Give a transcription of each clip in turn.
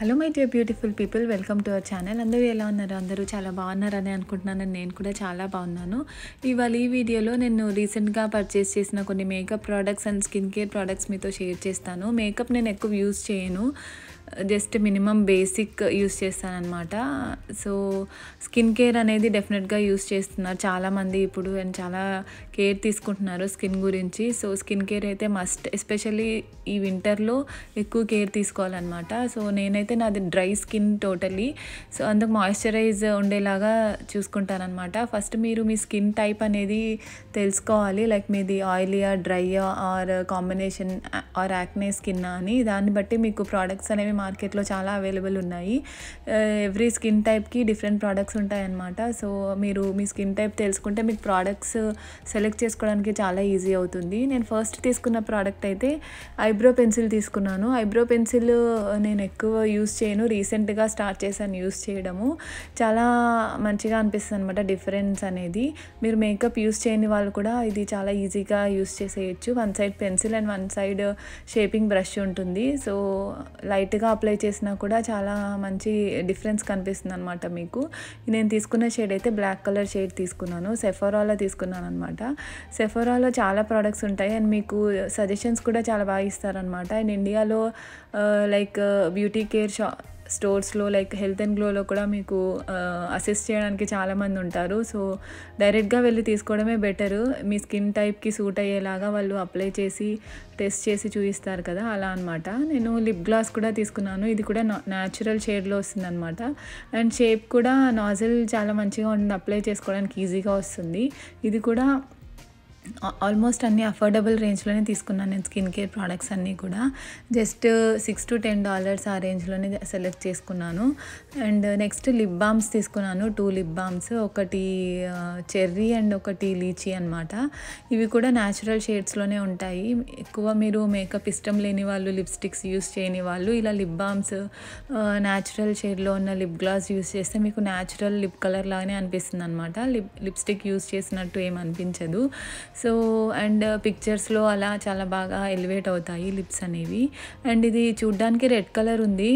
Hello my dear beautiful people welcome to our channel అందరూ ఎలా ఉన్నారు? అందరూ చాలా బాగున్నారని అనుకుంటున్నాను నేను కూడా చాలా బాగున్నాను. ఇవాళ ఈ వీడియోలో నేను రీసెంట్గా పర్చేస్ చేసిన కొన్ని makeup products and skin care products మీతో షేర్ చేస్తాను. మేకప్ నేను ఎక్కువ యూజ్ చేయను. జస్ట్ మినిమం బేసిక్ యూస్ చేస్తానన్నమాట. సో స్కిన్ కేర్ అనేది డెఫినెట్గా యూస్ చేస్తున్నారు చాలామంది ఇప్పుడు అండ్ చాలా కేర్ తీసుకుంటున్నారు స్కిన్ గురించి. సో స్కిన్ కేర్ అయితే మస్ట్ ఎస్పెషల్లీ ఈ వింటర్లో ఎక్కువ కేర్ తీసుకోవాలన్నమాట. సో నేనైతే నాది డ్రై స్కిన్ టోటలీ. సో అందుకు మాయిశ్చరైజ్ ఉండేలాగా చూసుకుంటానమాట ఫస్ట్ మీరు మీ స్కిన్ టైప్ అనేది తెలుసుకోవాలి. లైక్ మీది ఆయిలీయా డ్రైయా or combination or acne skin అని. దాన్ని బట్టి మీకు ప్రోడక్ట్స్ అనేవి మార్కెట్లో చాలా అవైలబుల్ ఉన్నాయి. ఎవ్రీ స్కిన్ టైప్కి డిఫరెంట్ ప్రోడక్ట్స్ ఉంటాయన్నమాట. సో మీరు మీ స్కిన్ టైప్ తెలుసుకుంటే మీకు ప్రోడక్ట్స్ సెలెక్ట్ చేసుకోవడానికి చాలా ఈజీ అవుతుంది. నేను ఫస్ట్ తీసుకున్న ప్రోడక్ట్ అయితే ఐబ్రో పెన్సిల్ తీసుకున్నాను. ఐబ్రో పెన్సిల్ నేను ఎక్కువ యూస్ చేయను. రీసెంట్గా స్టార్ట్ చేశాను యూస్ చేయడము. చాలా మంచిగా అనిపిస్తుంది అనమాట డిఫరెన్స్ అనేది. మీరు మేకప్ యూస్ చేయని వాళ్ళు కూడా ఇది చాలా ఈజీగా యూస్ చేసేయచ్చు. One side pencil and one side shaping brush ఉంటుంది. సో లైట్గా అప్లై చేసినా కూడా చాలా మంచి డిఫరెన్స్ కనిపిస్తుంది అనమాట మీకు. నేను తీసుకున్న షేడ్ అయితే బ్లాక్ కలర్ షేడ్ తీసుకున్నాను. సెఫోరాలో తీసుకున్నాను అనమాట సెఫోరాలో చాలా ప్రోడక్ట్స్ ఉంటాయి. అండ్ మీకు సజెషన్స్ కూడా చాలా బాగా ఇస్తారనమాట అండ్ ఇండియాలో లైక్ బ్యూటీ కేర్ షా స్టోర్స్లో లైక్ హెల్త్ అండ్ గ్లోలో కూడా మీకు అసిస్ట్ చేయడానికి చాలామంది ఉంటారు. సో డైరెక్ట్గా వెళ్ళి తీసుకోవడమే బెటరు. మీ స్కిన్ టైప్కి సూట్ అయ్యేలాగా వాళ్ళు అప్లై చేసి టెస్ట్ చేసి చూపిస్తారు కదా అలా అనమాట నేను లిప్ గ్లాస్ కూడా తీసుకున్నాను. ఇది కూడా న్యాచురల్ షేడ్లో వస్తుంది అనమాట అండ్ షేప్ కూడా నాజిల్ చాలా మంచిగా ఉంటుంది. అప్లై చేసుకోవడానికి ఈజీగా వస్తుంది. ఇది కూడా ఆల్మోస్ట్ అన్ని అఫోర్డబుల్ రేంజ్లోనే తీసుకున్నాను నేను స్కిన్ కేర్ ప్రోడక్ట్స్ అన్నీ కూడా. Just six to ten dollars ఆ రేంజ్లోనే సెలెక్ట్ చేసుకున్నాను. అండ్ నెక్స్ట్ లిప్ బామ్స్ తీసుకున్నాను. టూ లిప్ బామ్స్ ఒకటి చెర్రీ అండ్ ఒకటి లీచీ అనమాట ఇవి కూడా న్యాచురల్ షేడ్స్లోనే ఉంటాయి. ఎక్కువ మీరు మేకప్ ఇష్టం లేని వాళ్ళు లిప్స్టిక్స్ యూస్ చేయని వాళ్ళు ఇలా లిప్ బామ్స్ న్యాచురల్ షేడ్లో ఉన్న లిప్ గ్లాస్ యూస్ చేస్తే మీకు న్యాచురల్ లిప్ కలర్ లాగానే అనిపిస్తుంది అనమాట లిప్ లిప్స్టిక్ యూస్ చేసినట్టు ఏమనిపించదు సో అండ్ పిక్చర్స్లో అలా చాలా బాగా ఎలివేట్ అవుతాయి లిప్స్ అనేవి. అండ్ ఇది చూడ్డానికి రెడ్ కలర్ ఉంది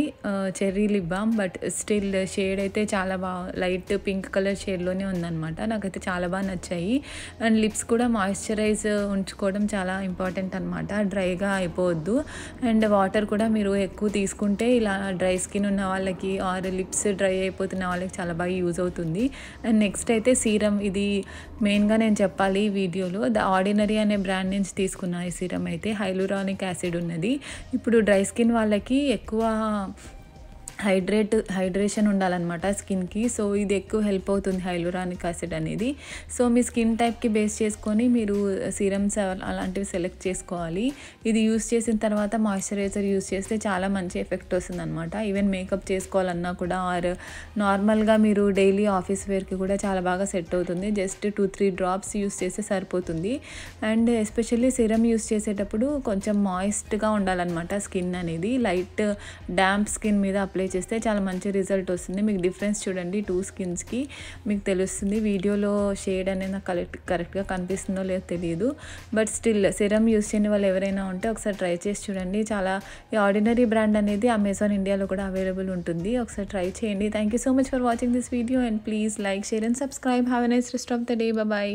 cherry lip balm but still shade అయితే చాలా బాగా లైట్ పింక్ కలర్ షేడ్లోనే ఉందన్నమాట. నాకైతే చాలా బాగా నచ్చాయి. అండ్ లిప్స్ కూడా మాయిశ్చరైజ్ ఉంచుకోవడం చాలా ఇంపార్టెంట్ అనమాట డ్రైగా అయిపోవద్దు. అండ్ వాటర్ కూడా మీరు ఎక్కువ తీసుకుంటే ఇలా డ్రై స్కిన్ ఉన్న వాళ్ళకి ఆర్ లిప్స్ డ్రై అయిపోతున్న వాళ్ళకి చాలా బాగా యూజ్ అవుతుంది. అండ్ నెక్స్ట్ అయితే సీరం. ఇది మెయిన్గా నేను చెప్పాలి వీడియోలో. ద ఆర్డినరీ అనే బ్రాండ్ నుంచి తీసుకున్న ఈ సీరం అయితే హైలూరానిక్ యాసిడ్ ఉన్నది. ఇప్పుడు డ్రై స్కిన్ వాళ్ళకి ఎక్కువ హైడ్రేట్ హైడ్రేషన్ ఉండాలన్నమాట స్కిన్కి. సో ఇది ఎక్కువ హెల్ప్ అవుతుంది హైలోరానిక్ యాసిడ్ అనేది. సో మీ స్కిన్ టైప్కి బేస్ చేసుకొని మీరు సీరమ్స్ అలాంటివి సెలెక్ట్ చేసుకోవాలి. ఇది యూస్ చేసిన తర్వాత మాయిశ్చరైజర్ యూస్ చేస్తే చాలా మంచి ఎఫెక్ట్ వస్తుందన్నమాట. ఈవెన్ మేకప్ చేసుకోవాలన్నా కూడా ఆర్ నార్మల్గా మీరు డైలీ ఆఫీస్ వేర్కి కూడా చాలా బాగా సెట్ అవుతుంది. Just two three drops use చేస్తే సరిపోతుంది. అండ్ ఎస్పెషల్లీ సిరమ్ యూస్ చేసేటప్పుడు కొంచెం మాయిస్ట్గా ఉండాలన్నమాట స్కిన్ అనేది. లైట్ డ్యాంప్ స్కిన్ మీద అప్లై చేస్తే చాలా మంచి రిజల్ట్ వస్తుంది. మీకు డిఫరెన్స్ చూడండి టూ స్కిన్స్కి. మీకు తెలుస్తుంది వీడియోలో షేడ్ అనేది నాకు కరెక్ట్ కరెక్ట్గా కనిపిస్తుందో లేదో తెలియదు బట్ స్టిల్ సిరమ్ యూస్ చేయని వాళ్ళు ఎవరైనా ఉంటే ఒకసారి ట్రై చేసి చూడండి. చాలా ఈ ఆర్డినరీ బ్రాండ్ అనేది అమెజాన్ ఇండియాలో కూడా అవైలబుల్ ఉంటుంది. ఒకసారి ట్రై చేయండి. Thank you so much for watching this video and please like share and subscribe have a nice rest of the day bye